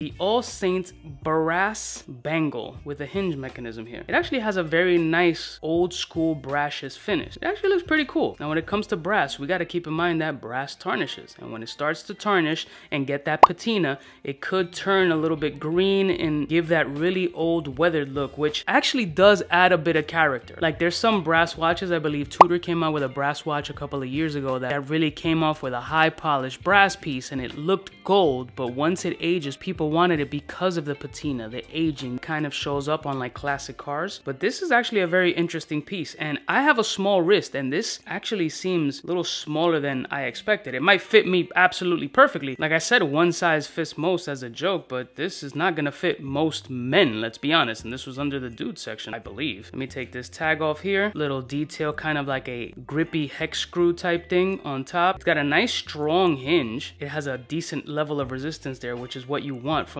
the All Saints brass bangle with a hinge mechanism here. It actually has a very nice old school brashes finish. It actually looks pretty cool. Now when it comes to brass, we got to keep in mind that brass tarnishes. And when it starts to tarnish and get that patina, it could turn a little bit green and give that really old weathered look, which actually does add a bit of character. Like there's some brass watches, I believe Tudor came out with a brass watch a couple of years ago that really came off with a high polished brass piece and it looked gold, but once it ages, people people wanted it because of the patina. The aging kind of shows up on like classic cars. But this is actually a very interesting piece. And I have a small wrist and this actually seems a little smaller than I expected. It might fit me absolutely perfectly. Like I said, one size fits most as a joke, but this is not gonna fit most men, let's be honest. And this was under the dude section, I believe. Let me take this tag off here. Little detail, kind of like a grippy hex screw type thing on top. It's got a nice strong hinge. It has a decent level of resistance there, which is what you want